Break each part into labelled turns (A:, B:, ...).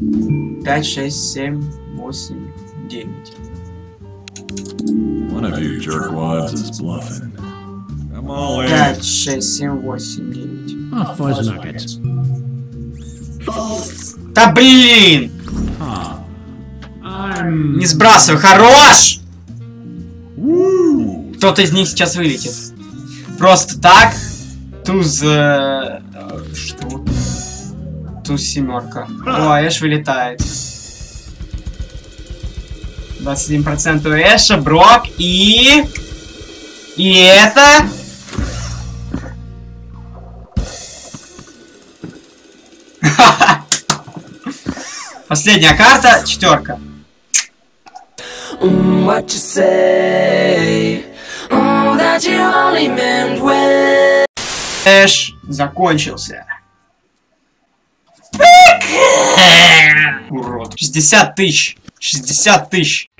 A: 5, 6, 7, 8, 9.
B: One of you jerkwads is bluffing. I'm all in.
A: 5, 6, 7, 8, 9.
C: Oh, fuzz nuggets.
A: Да блин! Не сбрасывай, хорош! Кто-то из них сейчас вылетит. Просто так. Туз... э, э, что? Туз семерка. О, Эш вылетает. 21% у Эша, Брок и... И это... Последняя карта, четверка.
D: Mm, what you say? Mm, that you only meant well.
A: Эш закончился. Урод. 60 тысяч. 60 тысяч.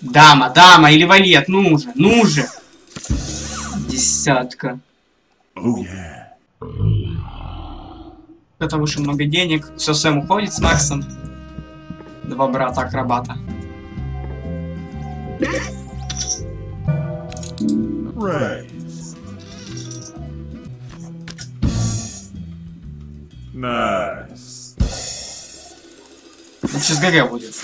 A: Дама, дама или валет, ну же, ну же. Десятка.
B: Oh yeah.
A: Это выше много денег. Все, Сэм уходит с Максом. Два брата акробата.
B: Nice.
A: Ну, сейчас ГГ будет.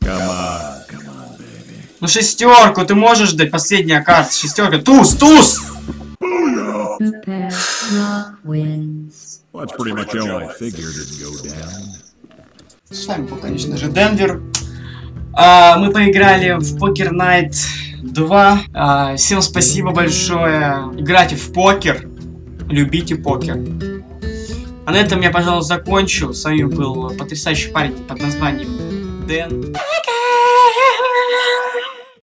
B: Come on, come on, baby.
A: Ну шестерку, ты можешь дать последняя карта. Шестерка. Туз, туз!
E: Who pairs rock wins.
B: Well, that's pretty much all I figured it'd go down.
A: С вами был, конечно же, Денвер. А, мы поиграли в Покер Найт 2. А, всем спасибо большое. Играйте в покер. Любите покер. А на этом я, пожалуй, закончу. С вами был потрясающий парень под названием Дэн.